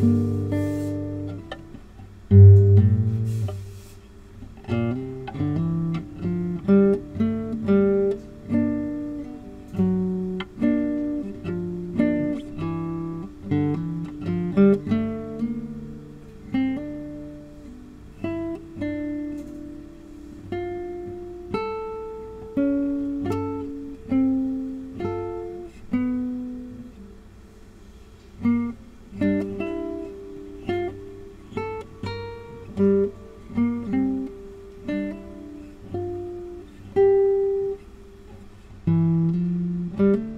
thank Mm-hmm.